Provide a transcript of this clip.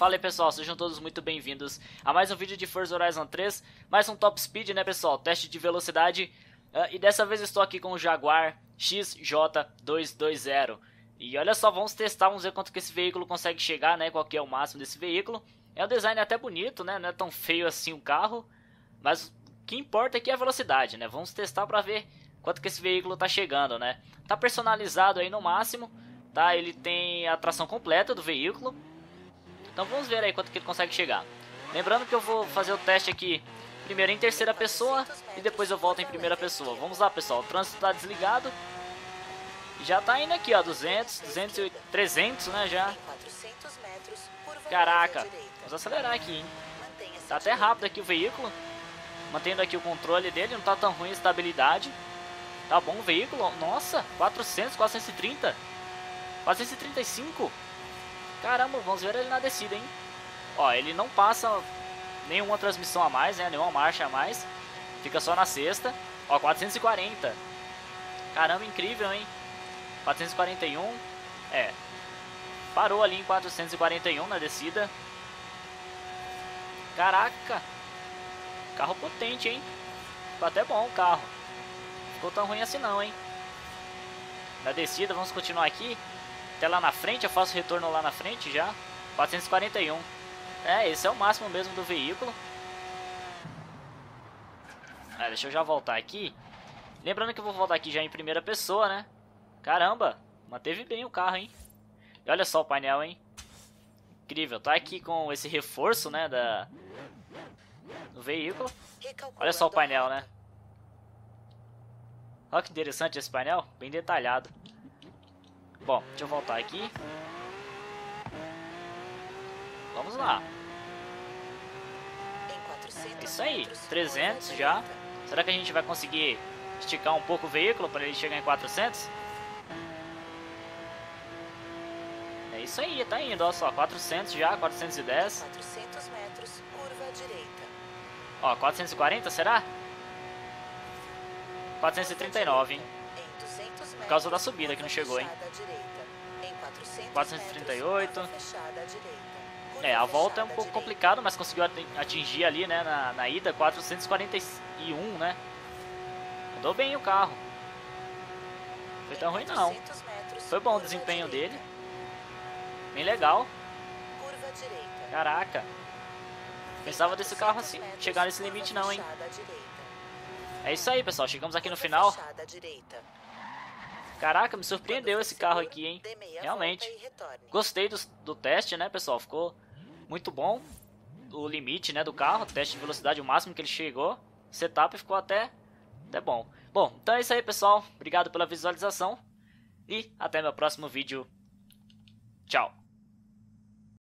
Fala aí pessoal, sejam todos muito bem-vindos a mais um vídeo de Forza Horizon 3 Mais um Top Speed né pessoal, teste de velocidade. Uh, E dessa vez estou aqui com o Jaguar XJ220 E olha só, vamos testar, vamos ver quanto que esse veículo consegue chegar, né, qual que é o máximo desse veículo. É um design até bonito, né, não é tão feio assim o carro Mas o que importa aqui é a velocidade, né, vamos testar para ver quanto que esse veículo está chegando, né? Tá personalizado aí no máximo, tá, ele tem a tração completa do veículo então vamos ver aí quanto que ele consegue chegar. Lembrando que eu vou fazer o teste aqui primeiro em terceira pessoa e depois eu volto em primeira pessoa. Vamos lá pessoal, o trânsito está desligado. Já está indo aqui ó, 200, 200, 300 né já. Caraca, vamos acelerar aqui hein. Tá até rápido aqui o veículo. Mantendo aqui o controle dele, não tá tão ruim a estabilidade. Tá bom o veículo, nossa, 400, 430, 435. Caramba, vamos ver ele na descida, hein? Ó, ele não passa nenhuma transmissão a mais, né? Nenhuma marcha a mais. Fica só na sexta. Ó, 440. Caramba, incrível, hein? 441. É. Parou ali em 441 na descida. Caraca. Carro potente, hein? Ficou até bom o carro. Ficou tão ruim assim não, hein? Na descida, vamos continuar aqui. Até lá na frente, eu faço retorno lá na frente já. 441. É, esse é o máximo mesmo do veículo. É, deixa eu já voltar aqui. Lembrando que eu vou voltar aqui já em primeira pessoa, né? Caramba, manteve bem o carro, hein? E olha só o painel, hein? Incrível, tá aqui com esse reforço, né, da... Do veículo. Olha só o painel, né? Olha que interessante esse painel, bem detalhado. Bom, deixa eu voltar aqui. Vamos lá. Isso aí, 300 já. Será que a gente vai conseguir esticar um pouco o veículo para ele chegar em 400? É isso aí, tá indo, olha só, 400 já, 410. 400 metros, curva direita. Ó, 440, será? 439, hein? Por causa da subida que não chegou, hein? 438. É, a volta é um pouco complicado, mas conseguiu atingir ali, né, na, na ida, 441, né? Andou bem o carro. Foi tão ruim não. Foi bom o desempenho dele. Bem legal. Caraca. Pensava desse carro assim, chegar nesse limite não, hein? É isso aí, pessoal. Chegamos aqui no final. Caraca, me surpreendeu esse carro aqui, hein? Realmente. Gostei do, do teste, né, pessoal? Ficou muito bom. O limite, né, do carro. Teste de velocidade, o máximo que ele chegou. Setup ficou até, até bom. Bom, então é isso aí, pessoal. Obrigado pela visualização. E até meu próximo vídeo. Tchau.